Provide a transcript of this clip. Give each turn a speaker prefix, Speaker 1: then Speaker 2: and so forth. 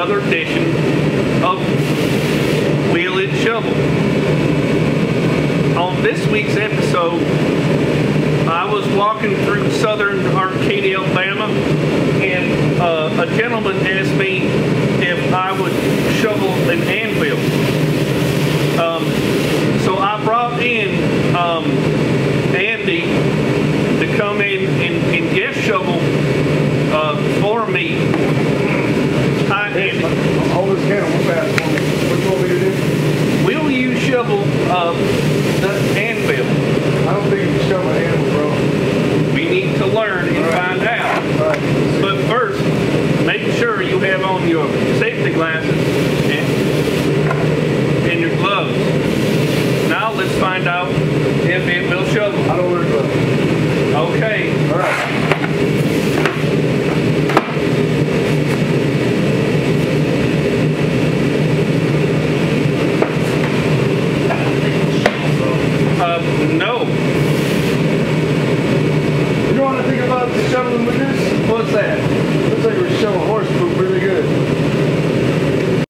Speaker 1: another edition of Will It Shovel. On this week's episode, I was walking through southern Arcadia, Alabama, and uh, a gentleman asked me if I would shovel an anvil. Um, so I brought in um, Andy to come in and, and shovel uh, for me. Hi, Andy.
Speaker 2: Hold this can one fast. What you want me to do?
Speaker 1: Will you shovel uh, the anvil?
Speaker 2: I don't think you can shovel my hand, bro.
Speaker 1: We need to learn and find out.
Speaker 2: Right.
Speaker 1: But first, make sure you have on your safety glasses and, and your gloves. Now let's find out if it will shovel.
Speaker 2: I don't wear gloves.
Speaker 1: Okay.
Speaker 2: All right.
Speaker 1: No.
Speaker 2: You know what I think about the shoveling with this?
Speaker 1: What's that? Looks like we're shoveling horse poop really